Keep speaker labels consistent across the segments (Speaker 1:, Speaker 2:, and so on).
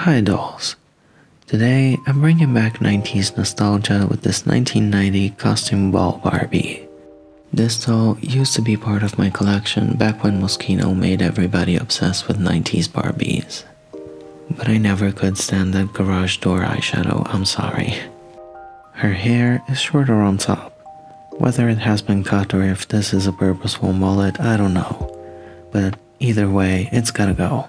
Speaker 1: Hi dolls. Today I'm bringing back 90s nostalgia with this 1990 costume ball Barbie. This doll used to be part of my collection back when Moschino made everybody obsessed with 90s Barbies. But I never could stand that garage door eyeshadow, I'm sorry. Her hair is shorter on top. Whether it has been cut or if this is a purposeful mullet, I don't know. But either way, it's gotta go.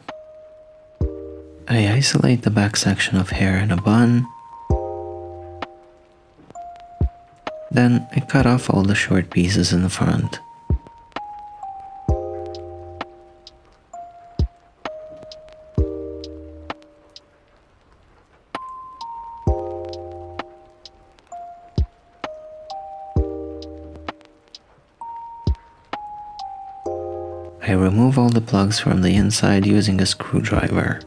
Speaker 1: I isolate the back section of hair in a bun. Then I cut off all the short pieces in the front. I remove all the plugs from the inside using a screwdriver.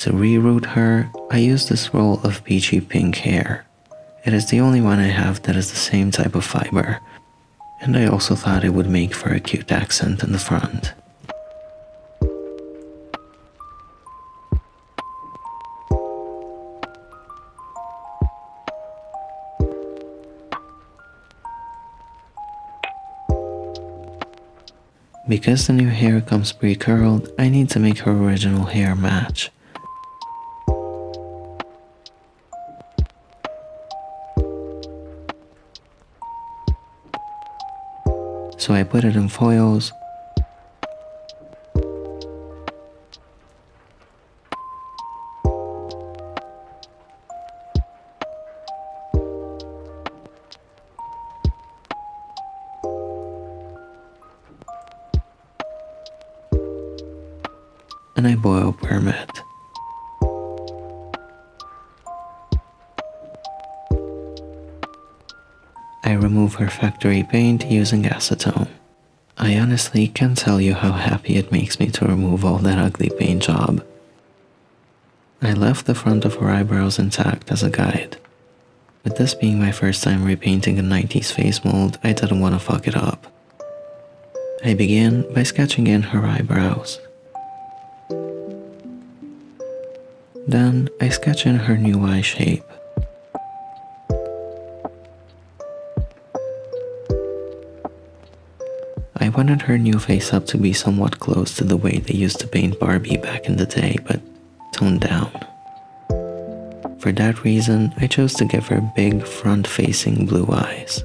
Speaker 1: To reroot her, I use this roll of peachy pink hair. It is the only one I have that is the same type of fiber, and I also thought it would make for a cute accent in the front. Because the new hair comes pre-curled, I need to make her original hair match. So I put it in foils. And I boil permit. Her factory paint using acetone. I honestly can't tell you how happy it makes me to remove all that ugly paint job. I left the front of her eyebrows intact as a guide. With this being my first time repainting a 90s face mold, I didn't want to fuck it up. I begin by sketching in her eyebrows. Then I sketch in her new eye shape. Wanted her new face up to be somewhat close to the way they used to paint Barbie back in the day, but toned down. For that reason, I chose to give her big front facing blue eyes.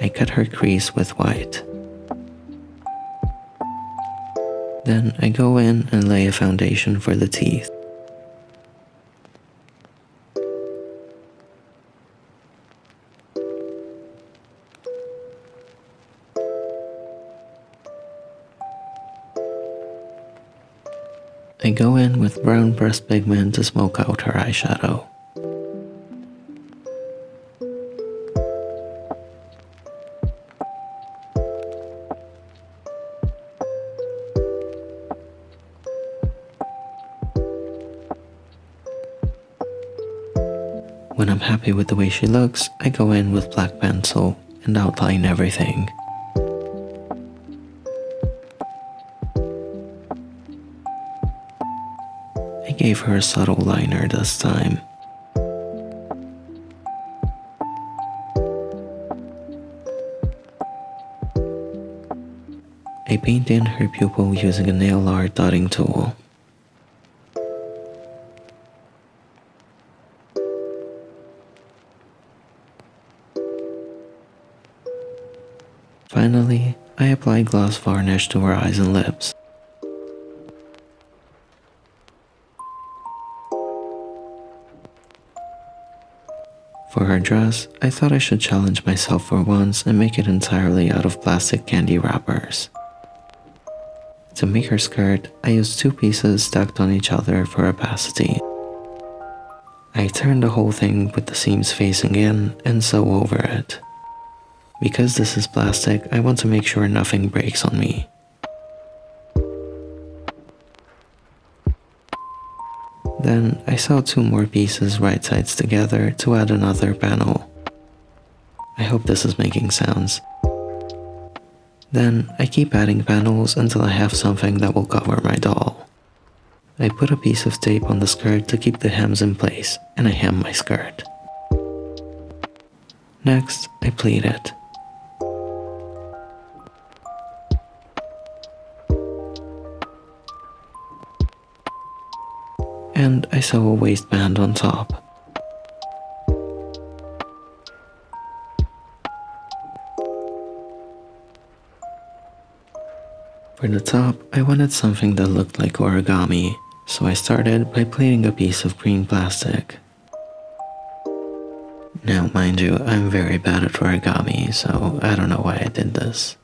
Speaker 1: I cut her crease with white. Then I go in and lay a foundation for the teeth. I go in with brown pressed pigment to smoke out her eyeshadow. When I'm happy with the way she looks, I go in with black pencil and outline everything. I gave her a subtle liner this time. I paint in her pupil using a nail art dotting tool. Finally, I apply gloss varnish to her eyes and lips. For her dress, I thought I should challenge myself for once and make it entirely out of plastic candy wrappers. To make her skirt, I used two pieces stacked on each other for opacity. I turn the whole thing with the seams facing in and sew over it. Because this is plastic, I want to make sure nothing breaks on me. Then I sew two more pieces right sides together to add another panel. I hope this is making sounds. Then I keep adding panels until I have something that will cover my doll. I put a piece of tape on the skirt to keep the hems in place and I hem my skirt. Next, I pleat it. And I sew a waistband on top. For the top, I wanted something that looked like origami, so I started by plating a piece of green plastic. Now, mind you, I'm very bad at origami, so I don't know why I did this.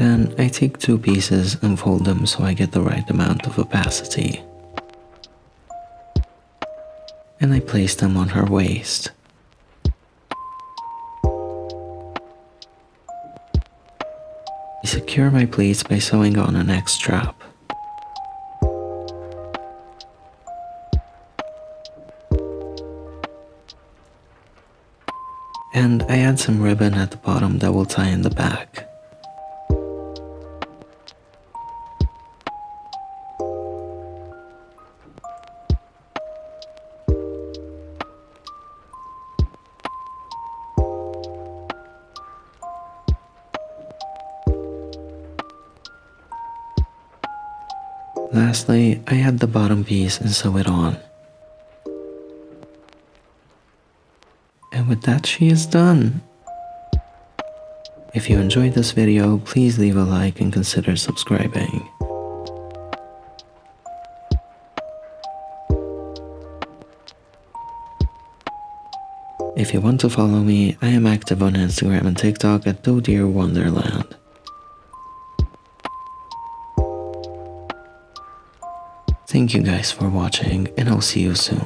Speaker 1: Then I take two pieces and fold them so I get the right amount of opacity. And I place them on her waist. I secure my pleats by sewing on a neck strap. And I add some ribbon at the bottom that will tie in the back. Lastly, I add the bottom piece and sew it on. And with that she is done. If you enjoyed this video, please leave a like and consider subscribing. If you want to follow me, I am active on Instagram and TikTok at Oh Thank you guys for watching and I'll see you soon.